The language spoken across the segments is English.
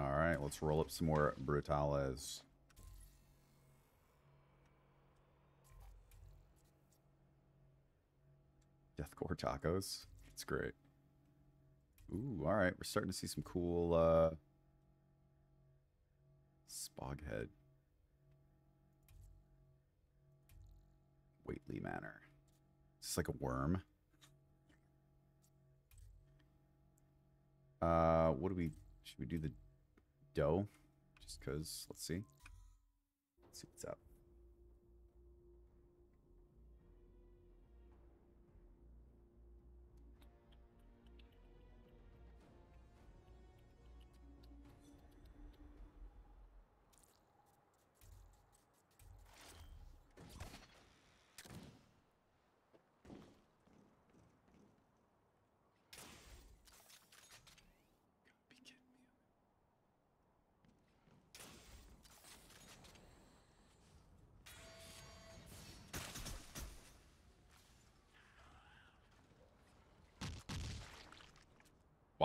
All right, let's roll up some more Brutals. Deathcore tacos. It's great. Ooh, all right. We're starting to see some cool uh, Spoghead. Waitley Manor. Is this like a worm? Uh, what do we... Should we do the dough? Just because... Let's see. Let's see what's up.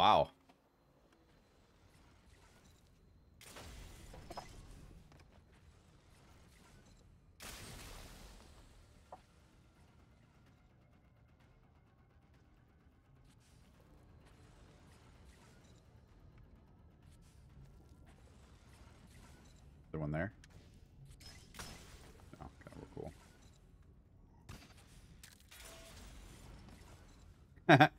Wow. Other one there? Oh, okay, we're cool.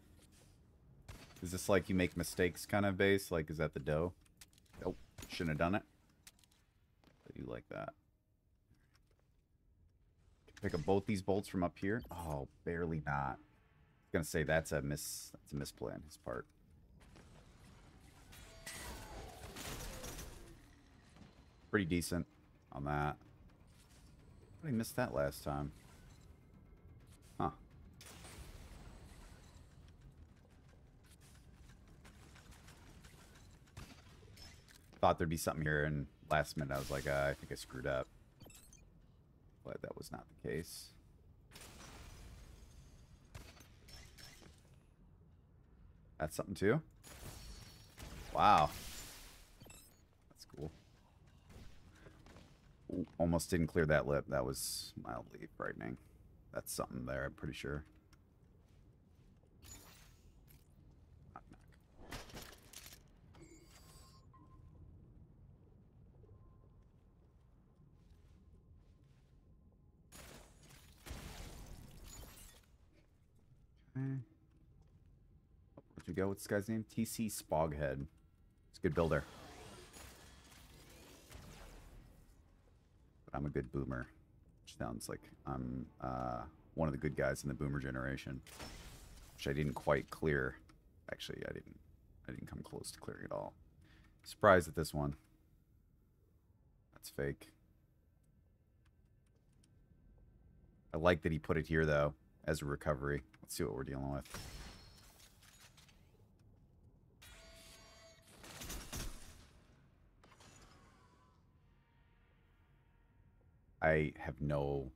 is this like you make mistakes kind of base? Like, is that the dough? Nope, shouldn't have done it. But you like that. Pick up both these bolts from up here. Oh, barely not. I gonna say that's a miss. That's a misplay on his part. Pretty decent on that. I missed that last time. Thought there'd be something here, and last minute I was like, uh, I think I screwed up. But that was not the case. That's something too? Wow. That's cool. Ooh, almost didn't clear that lip. That was mildly frightening. That's something there, I'm pretty sure. Where'd go? What's this guy's name? TC Spoghead. He's a good builder. But I'm a good boomer. Which sounds like I'm uh, one of the good guys in the boomer generation. Which I didn't quite clear. Actually, I didn't. I didn't come close to clearing it all. Surprised at this one. That's fake. I like that he put it here, though, as a recovery. Let's see what we're dealing with. I have no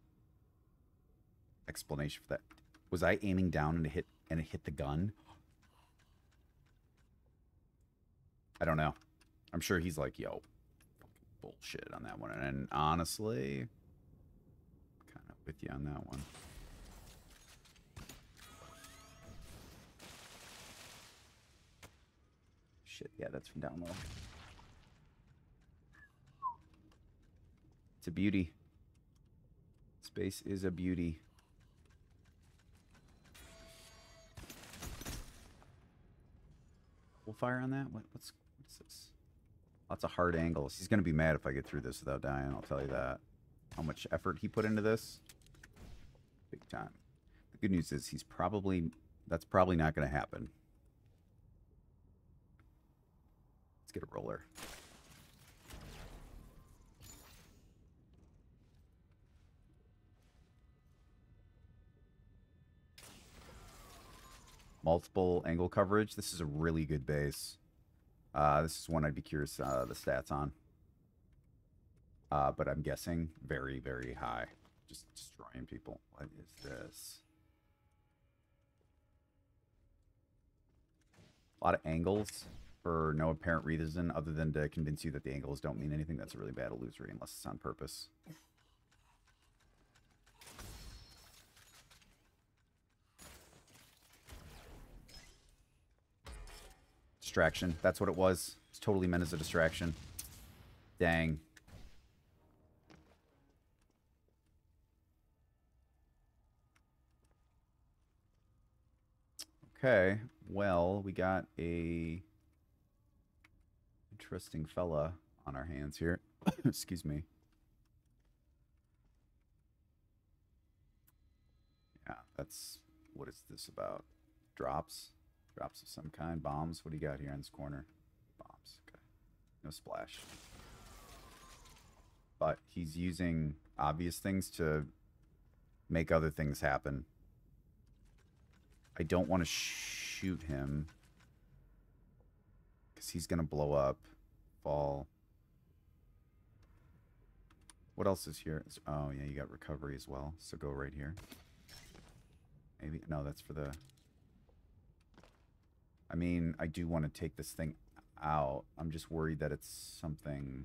explanation for that. Was I aiming down and it hit and it hit the gun? I don't know. I'm sure he's like, yo, bullshit on that one. And honestly, kind of with you on that one. Shit, yeah, that's from down low. It's a beauty. Space is a beauty. We'll fire on that? What, what's, what's this? Lots of hard angles. He's going to be mad if I get through this without dying, I'll tell you that. How much effort he put into this? Big time. The good news is he's probably... That's probably not going to happen. Let's get a roller. Multiple angle coverage. This is a really good base. Uh, this is one I'd be curious uh, the stats on. Uh, but I'm guessing very, very high. Just destroying people. What is this? A lot of angles for no apparent reason other than to convince you that the angles don't mean anything, that's a really bad illusory unless it's on purpose. Distraction. That's what it was. It's totally meant as a distraction. Dang. Okay, well, we got a interesting fella on our hands here. Excuse me. Yeah, that's what is this about? Drops? Drops of some kind? Bombs? What do you got here in this corner? Bombs. Okay. No splash. But he's using obvious things to make other things happen. I don't want to shoot him. Because he's going to blow up. Fall. What else is here? Oh, yeah, you got recovery as well. So go right here. Maybe. No, that's for the... I mean, I do want to take this thing out. I'm just worried that it's something...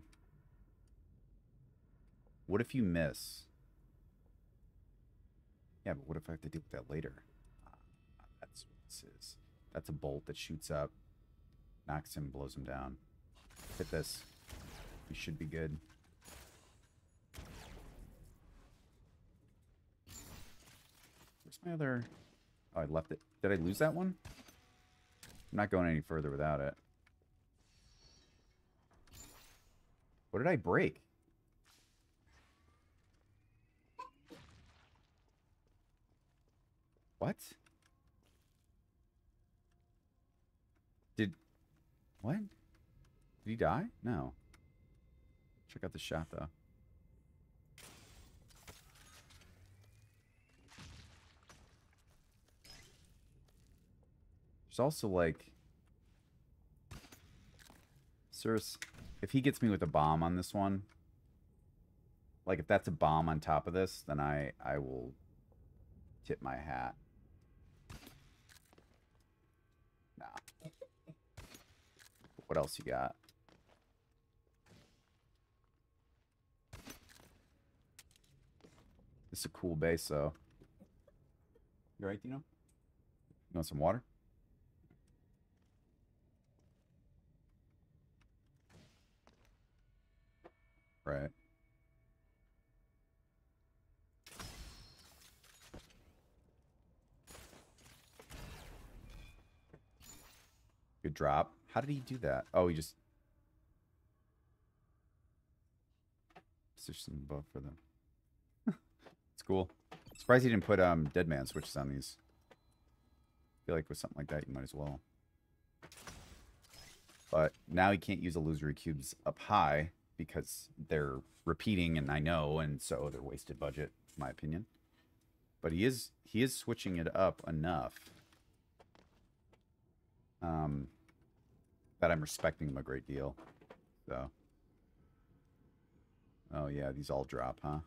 What if you miss? Yeah, but what if I have to deal with that later? Ah, that's what this is. That's a bolt that shoots up, knocks him, blows him down. Hit this. We should be good. Where's my other... Oh, I left it. Did I lose that one? I'm not going any further without it. What did I break? What? Did... What? Did he die? No. Check out the shot, though. There's also, like... Cirrus, if he gets me with a bomb on this one, like, if that's a bomb on top of this, then I, I will tip my hat. Nah. What else you got? This is a cool base, though. You right, Dino? You want some water? Right. Good drop. How did he do that? Oh, he just... Position above for them. it's cool. Surprised he didn't put um dead man switches on these. I feel like with something like that, you might as well. But now he can't use illusory cubes up high because they're repeating, and I know, and so they're wasted budget, my opinion. But he is he is switching it up enough um, that I'm respecting him a great deal. So, oh yeah, these all drop, huh?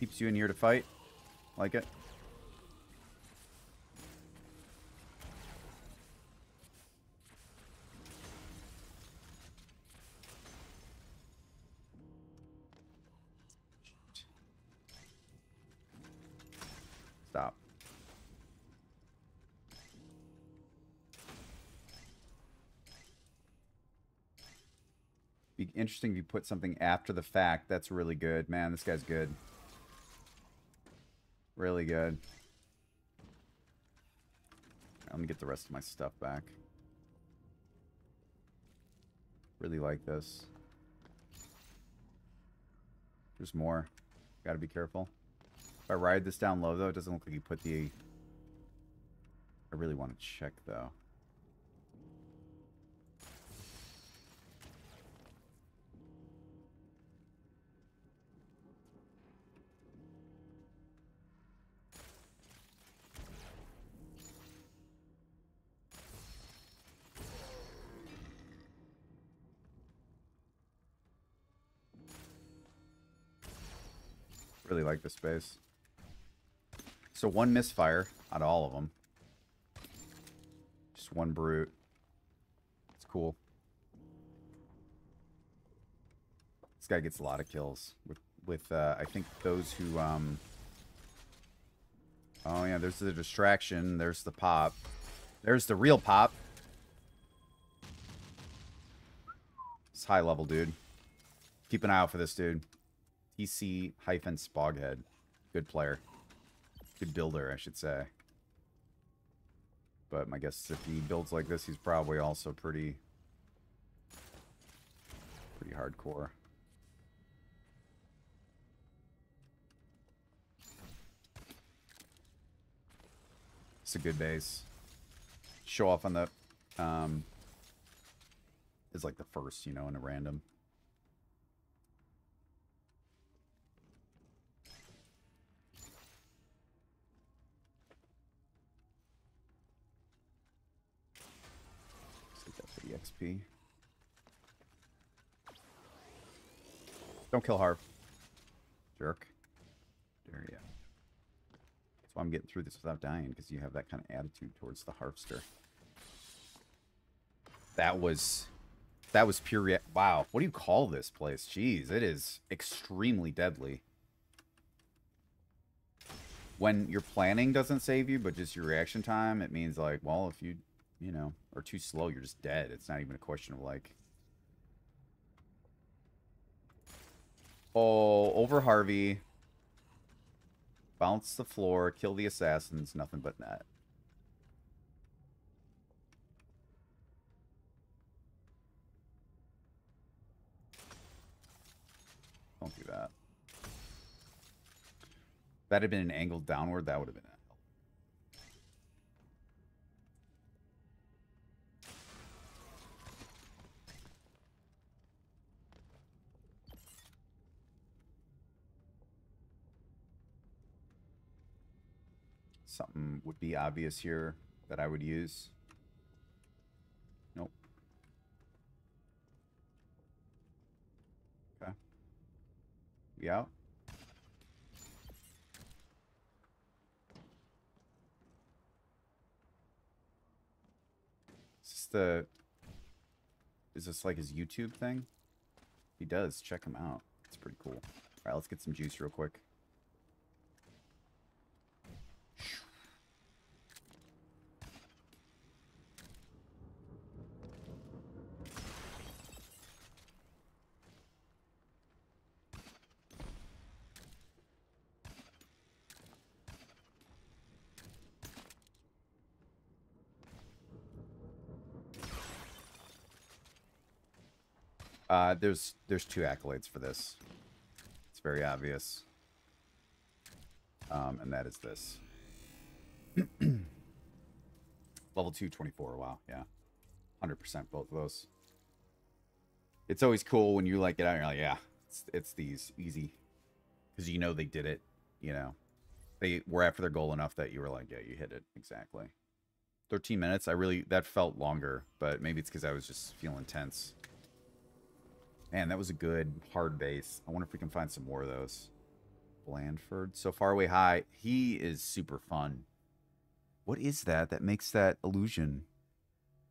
Keeps you in here to fight. Like it. Stop. Be interesting if you put something after the fact. That's really good. Man, this guy's good. Really good. Let me get the rest of my stuff back. Really like this. There's more. Gotta be careful. If I ride this down low, though, it doesn't look like you put the... I really want to check, though. Really like this base. So one misfire out of all of them. Just one brute. It's cool. This guy gets a lot of kills with with uh, I think those who um. Oh yeah, there's the distraction. There's the pop. There's the real pop. It's high level, dude. Keep an eye out for this dude. TC hyphen Spoghead. Good player. Good builder, I should say. But my guess is if he builds like this, he's probably also pretty... Pretty hardcore. It's a good base. Show off on the... Um, is like the first, you know, in a random. XP. Don't kill Harv. Jerk. There you. That's why I'm getting through this without dying, because you have that kind of attitude towards the Harvester. That was... That was pure... Wow. What do you call this place? Jeez, it is extremely deadly. When your planning doesn't save you, but just your reaction time, it means like, well, if you you know, or too slow, you're just dead. It's not even a question of like... Oh, over Harvey. Bounce the floor, kill the assassins, nothing but net. Don't do that. If that had been an angle downward, that would have been something would be obvious here that I would use. Nope. Okay. We out? Is this the... Is this like his YouTube thing? He does. Check him out. It's pretty cool. Alright, let's get some juice real quick. Uh, there's there's two accolades for this. It's very obvious. Um, and that is this. Level 2, 24. Wow, yeah. 100% both of those. It's always cool when you like get out and you're like, yeah, it's, it's these easy. Because you know they did it, you know. They were after their goal enough that you were like, yeah, you hit it. Exactly. 13 minutes. I really, that felt longer, but maybe it's because I was just feeling tense. Man, that was a good hard base. I wonder if we can find some more of those. Blandford. So far away high. He is super fun. What is that that makes that illusion?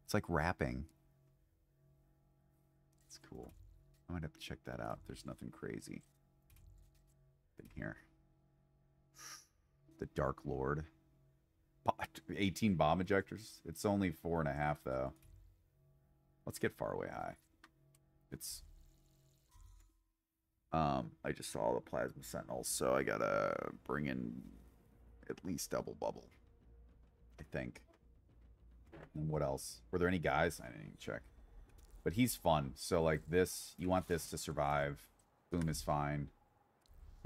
It's like rapping. It's cool. I might have to check that out. There's nothing crazy in here. The Dark Lord. 18 bomb ejectors. It's only four and a half, though. Let's get far away high. It's um, I just saw the Plasma Sentinels, so I gotta bring in at least double bubble. I think. And what else? Were there any guys? I didn't even check. But he's fun. So like this, you want this to survive. Boom is fine.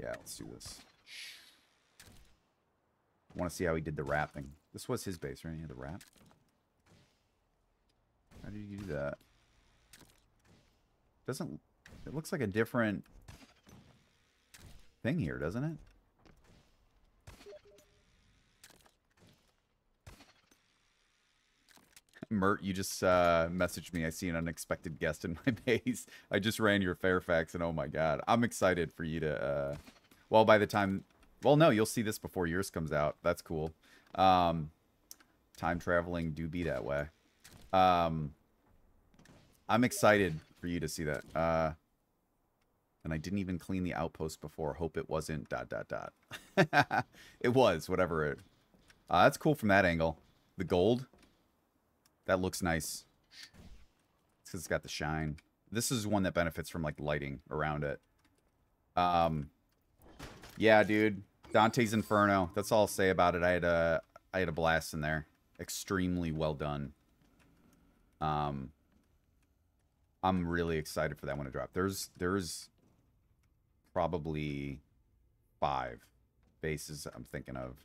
Yeah, let's do this. I want to see how he did the wrapping. This was his base, right? He had the wrap. How did you do that? Doesn't it looks like a different thing here, doesn't it? Mert, you just uh, messaged me. I see an unexpected guest in my base. I just ran your Fairfax, and oh my god, I'm excited for you to. Uh... well, by the time, well, no, you'll see this before yours comes out. That's cool. Um, time traveling do be that way. Um, I'm excited for you to see that. Uh, and I didn't even clean the outpost before. Hope it wasn't dot dot dot. it was whatever it. Uh, that's cool from that angle. The gold. That looks nice. It's because it's got the shine. This is one that benefits from like lighting around it. Um, yeah, dude. Dante's Inferno. That's all I'll say about it. I had a I had a blast in there. Extremely well done. Um, I'm really excited for that one to drop. There's there's probably five bases I'm thinking of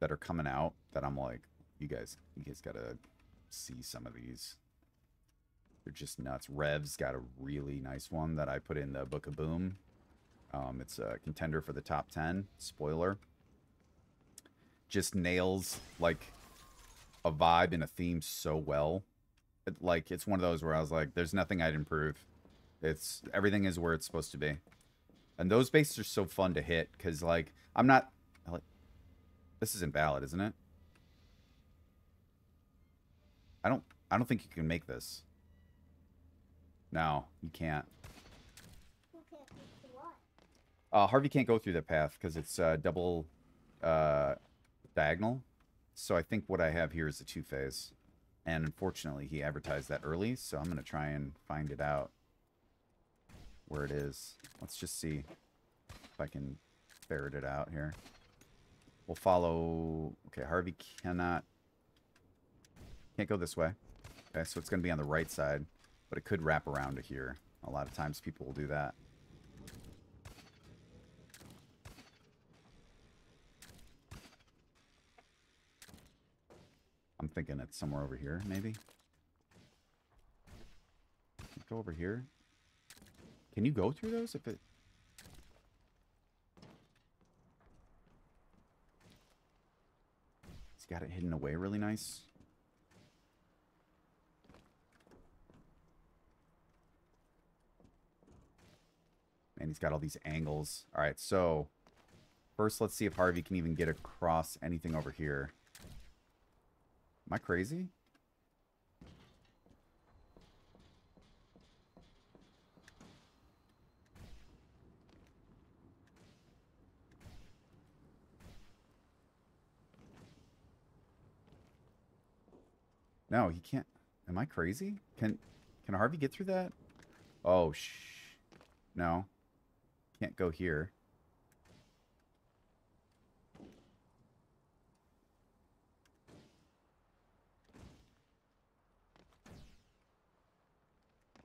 that are coming out that I'm like, you guys, you guys gotta see some of these. They're just nuts. Rev's got a really nice one that I put in the Book of Boom. Um, it's a contender for the top 10. Spoiler. Just nails, like, a vibe and a theme so well. It, like, it's one of those where I was like, there's nothing I'd improve. It's, everything is where it's supposed to be. And those bases are so fun to hit, because, like, I'm not, this isn't invalid, isn't it? I don't, I don't think you can make this. No, you can't. Uh, Harvey can't go through that path because it's uh, double uh, diagonal. So I think what I have here is a two-phase. And unfortunately, he advertised that early, so I'm going to try and find it out where it is. Let's just see if I can ferret it out here. We'll follow... Okay, Harvey cannot... Can't go this way. Okay, so it's going to be on the right side, but it could wrap around to here. A lot of times people will do that. I'm thinking it's somewhere over here, maybe. Go over here. Can you go through those if it... It's got it hidden away really nice. And he's got all these angles. All right, so first let's see if Harvey can even get across anything over here. Am I crazy? No, he can't. Am I crazy? Can can Harvey get through that? Oh, shh. No. Can't go here.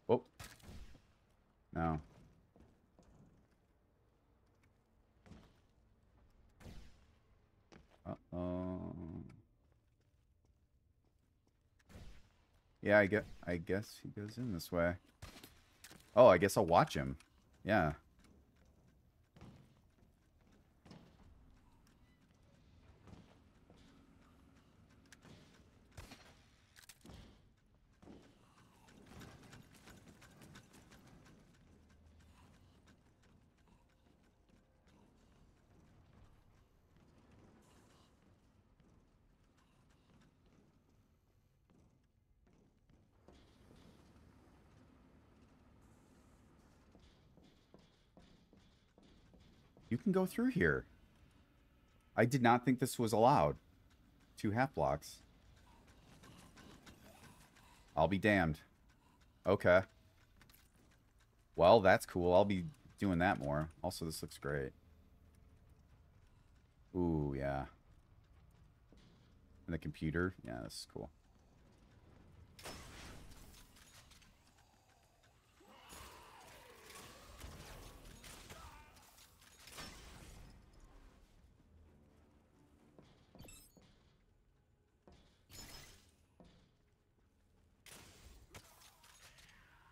Oh. No. Uh-oh. Yeah, I get I guess he goes in this way. Oh, I guess I'll watch him. Yeah. You can go through here. I did not think this was allowed. Two half blocks. I'll be damned. Okay. Well, that's cool. I'll be doing that more. Also, this looks great. Ooh, yeah. And the computer. Yeah, this is cool.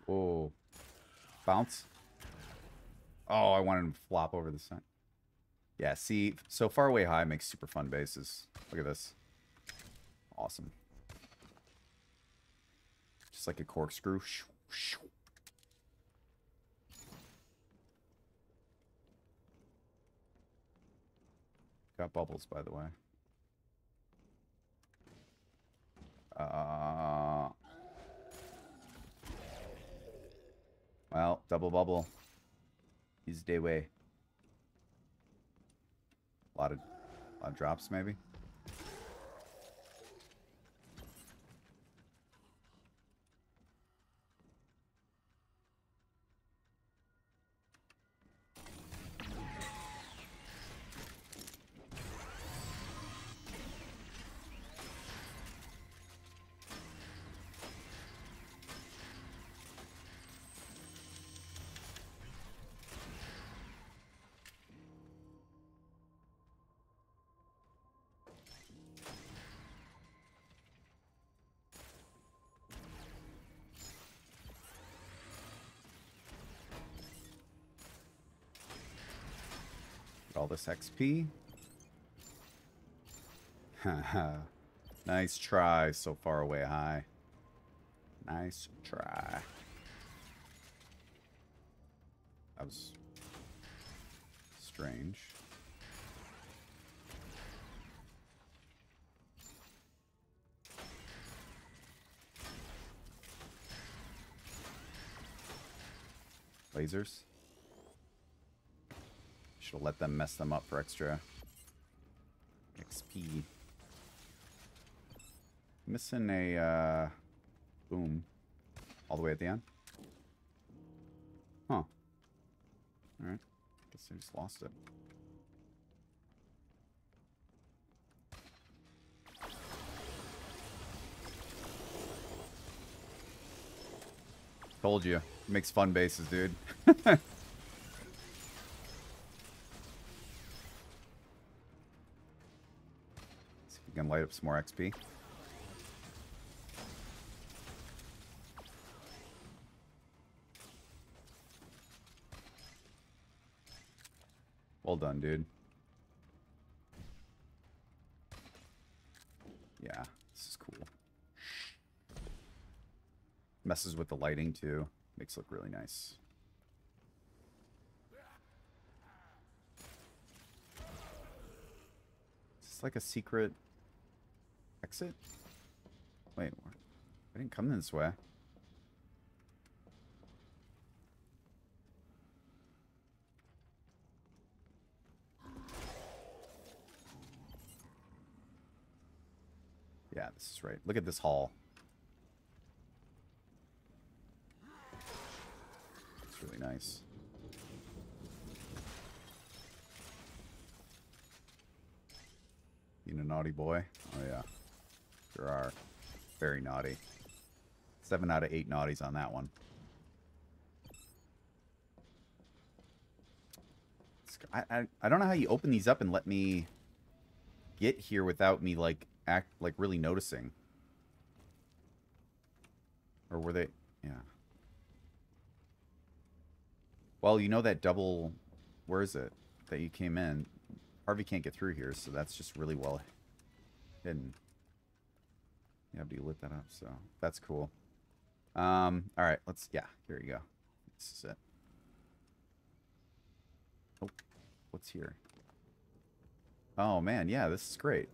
Whoa. Bounce. Oh, I wanted him to flop over the side. Yeah, see, so far away high makes super fun bases. Look at this. Awesome. Just like a corkscrew. got bubbles, by the way. Uh, well, double bubble. He's day way. A lot of, a lot of drops, maybe. All this XP. nice try, so far away high. Nice try. That was strange. Lasers. Let them mess them up for extra XP. Missing a uh, boom all the way at the end. Huh. Alright. Guess I just lost it. Told you. Makes fun bases, dude. You can light up some more XP. Well done, dude. Yeah, this is cool. Messes with the lighting, too. Makes it look really nice. Is this like a secret exit? Wait, I didn't come this way. Yeah, this is right. Look at this hall. It's really nice. You a naughty boy? Oh yeah. There are. Very naughty. Seven out of eight naughties on that one. I, I, I don't know how you open these up and let me get here without me, like, act, like, really noticing. Or were they... Yeah. Well, you know that double... Where is it? That you came in. Harvey can't get through here, so that's just really well hidden. Yeah, but you lit that up, so that's cool. Um, all right, let's, yeah, here you go. This is it. Oh, what's here? Oh, man, yeah, this is great.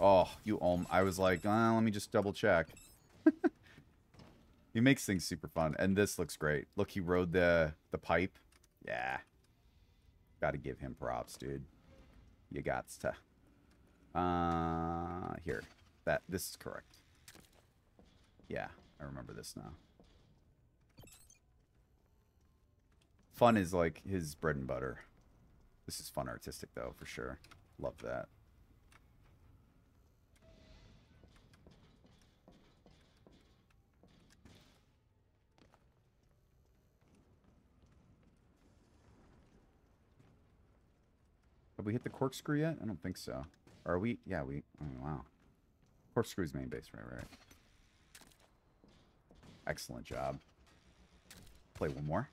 Oh, you um, I was like, uh, let me just double check. he makes things super fun, and this looks great. Look, he rode the the pipe. Yeah, got to give him props, dude. You gots to. Uh, here. That, this is correct. Yeah, I remember this now. Fun is like his bread and butter. This is fun artistic though, for sure. Love that. Have we hit the corkscrew yet? I don't think so. Are we? Yeah, we... Oh, wow. Corkscrew's main base. Right, right. Excellent job. Play one more.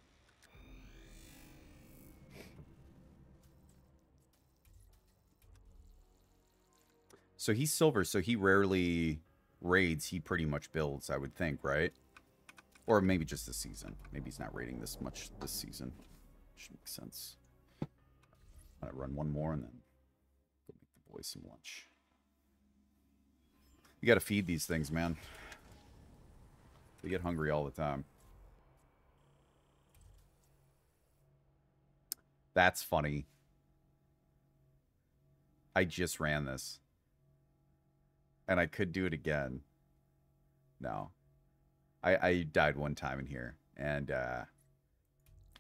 So he's silver, so he rarely raids. He pretty much builds, I would think, right? Or maybe just this season. Maybe he's not raiding this much this season. Should make sense. I'm gonna run one more and then some lunch. You gotta feed these things, man. They get hungry all the time. That's funny. I just ran this. And I could do it again. No. I, I died one time in here. And uh,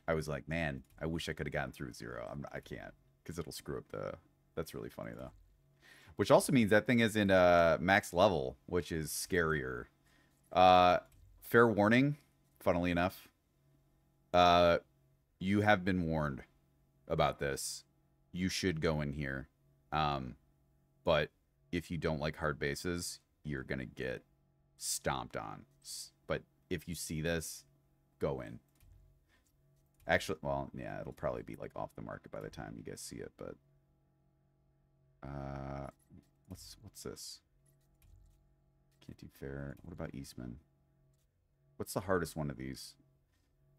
I was like, man, I wish I could have gotten through zero. I'm, I can't. Because it'll screw up the... That's really funny, though. Which also means that thing is in uh, max level, which is scarier. Uh, fair warning, funnily enough. Uh, you have been warned about this. You should go in here. Um, but if you don't like hard bases, you're going to get stomped on. But if you see this, go in. Actually, well, yeah, it'll probably be like off the market by the time you guys see it, but uh what's what's this? Can't do fair. What about Eastman? What's the hardest one of these?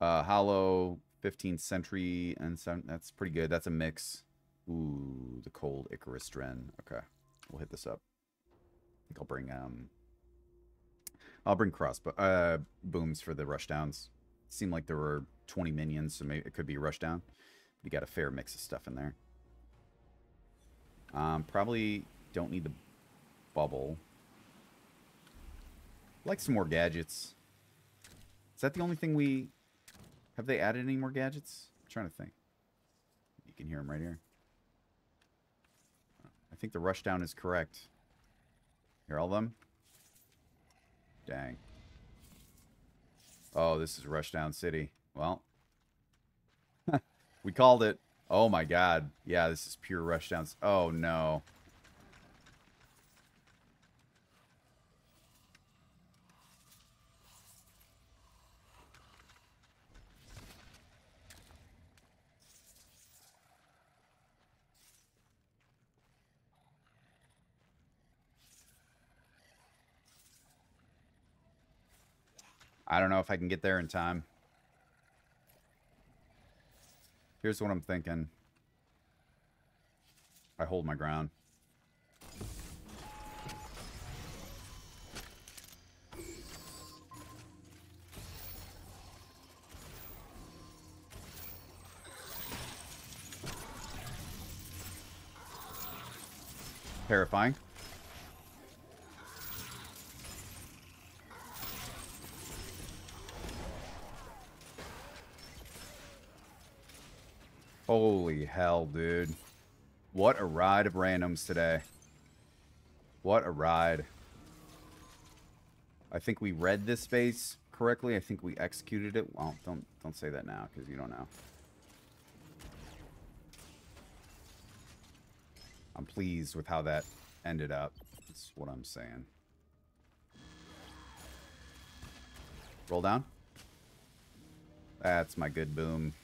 Uh Hollow 15th century and some that's pretty good. That's a mix. Ooh, the cold Icarus Dren. Okay. We'll hit this up. I think I'll bring um I'll bring cross uh booms for the rushdowns. Seemed like there were 20 minions, so maybe it could be a rushdown. You got a fair mix of stuff in there. Um, probably don't need the bubble. like some more gadgets. Is that the only thing we... Have they added any more gadgets? I'm trying to think. You can hear them right here. I think the rushdown is correct. Hear all them? Dang. Oh, this is Rushdown City. Well, we called it. Oh my god. Yeah, this is pure Rushdown. Oh no. I don't know if I can get there in time. Here's what I'm thinking. I hold my ground. Terrifying. Hell, dude. What a ride of randoms today. What a ride. I think we read this space correctly. I think we executed it. Well, don't don't say that now because you don't know. I'm pleased with how that ended up. That's what I'm saying. Roll down. That's my good boom.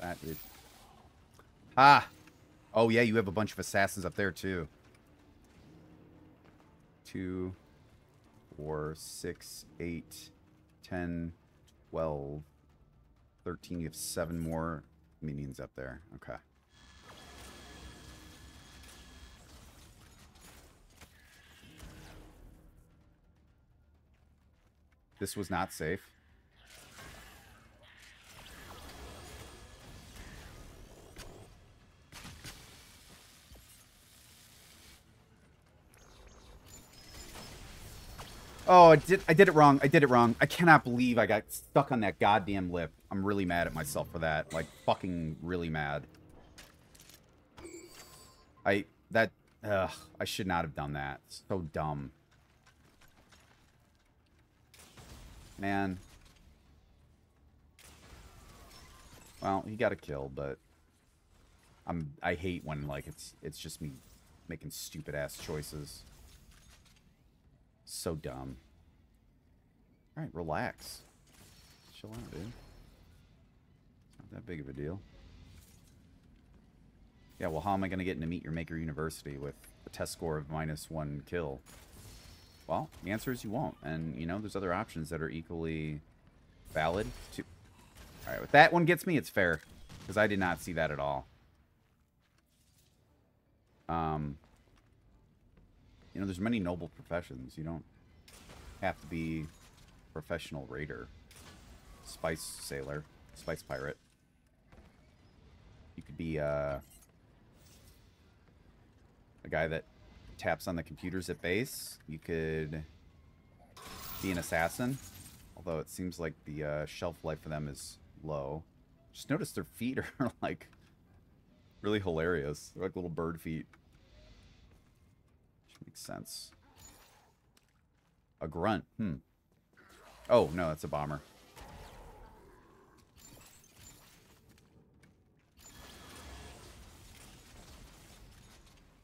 That is Ah. Oh, yeah, you have a bunch of assassins up there, too. Two, four, six, eight, ten, twelve, thirteen. You have seven more minions up there. Okay. This was not safe. Oh, I did, I did it wrong. I did it wrong. I cannot believe I got stuck on that goddamn lip. I'm really mad at myself for that. Like, fucking really mad. I, that, ugh, I should not have done that. So dumb. Man. Well, he got a kill, but I'm, I hate when, like, it's, it's just me making stupid-ass choices. So dumb. Alright, relax. Chill out, dude. Not that big of a deal. Yeah, well, how am I going to get into Meet Your Maker University with a test score of minus one kill? Well, the answer is you won't. And, you know, there's other options that are equally valid. To... Alright, if that one gets me, it's fair. Because I did not see that at all. Um, you know, there's many noble professions. You don't have to be professional raider, spice sailor, spice pirate. You could be uh, a guy that taps on the computers at base. You could be an assassin, although it seems like the uh, shelf life for them is low. Just notice their feet are like really hilarious. They're like little bird feet. Makes sense. A grunt. Hmm. Oh, no, that's a bomber.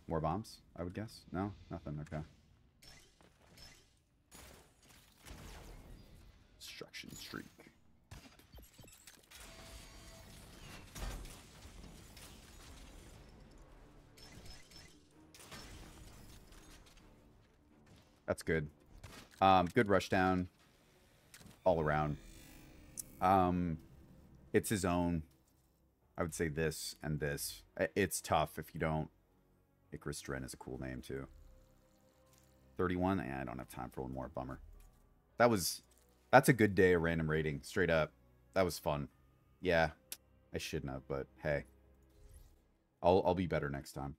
More bombs, I would guess? No? Nothing, okay. That's good. Um, good rushdown all around. Um, it's his own. I would say this and this. It's tough if you don't. Icarus Dren is a cool name too. 31? Eh, I don't have time for one more. Bummer. That was... That's a good day of random rating. Straight up. That was fun. Yeah. I shouldn't have, but hey. I'll, I'll be better next time.